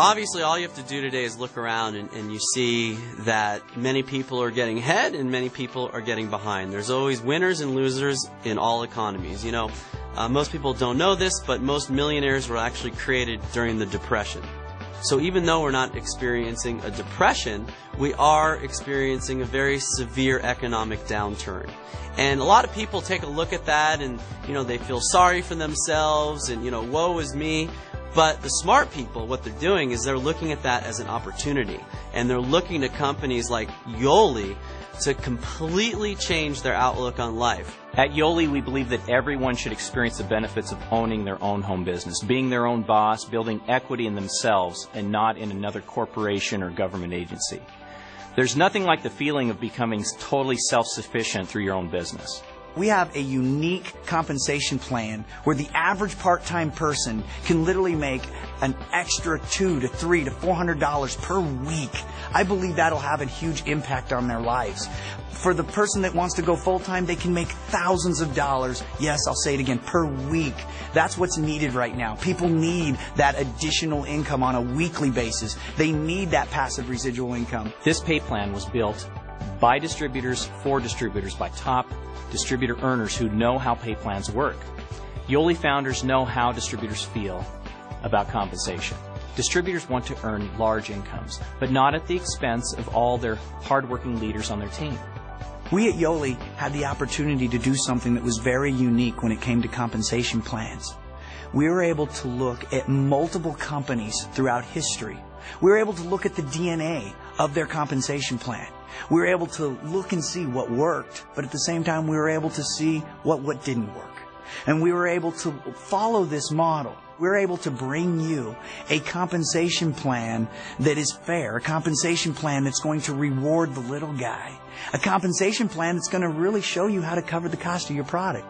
Obviously, all you have to do today is look around and, and, you see that many people are getting ahead and many people are getting behind. There's always winners and losers in all economies. You know, uh, most people don't know this, but most millionaires were actually created during the Depression. So even though we're not experiencing a depression, we are experiencing a very severe economic downturn. And a lot of people take a look at that and, you know, they feel sorry for themselves and, you know, woe is me. But the smart people, what they're doing is they're looking at that as an opportunity. And they're looking to companies like Yoli to completely change their outlook on life. At Yoli, we believe that everyone should experience the benefits of owning their own home business, being their own boss, building equity in themselves, and not in another corporation or government agency. There's nothing like the feeling of becoming totally self sufficient through your own business. We have a unique compensation plan where the average part-time person can literally make an extra two to three to four hundred dollars per week. I believe that'll have a huge impact on their lives. For the person that wants to go full-time, they can make thousands of dollars. Yes, I'll say it again, per week. That's what's needed right now. People need that additional income on a weekly basis. They need that passive residual income. This pay plan was built by distributors for distributors by top distributor earners who know how pay plans work. Yoli founders know how distributors feel about compensation. Distributors want to earn large incomes, but not at the expense of all their hardworking leaders on their team. We at Yoli had the opportunity to do something that was very unique when it came to compensation plans. We were able to look at multiple companies throughout history. We were able to look at the DNA of their compensation plan. We were able to look and see what worked, but at the same time, we were able to see what, what didn't work. And we were able to follow this model. We're able to bring you a compensation plan that is fair, a compensation plan that's going to reward the little guy, a compensation plan that's going to really show you how to cover the cost of your product.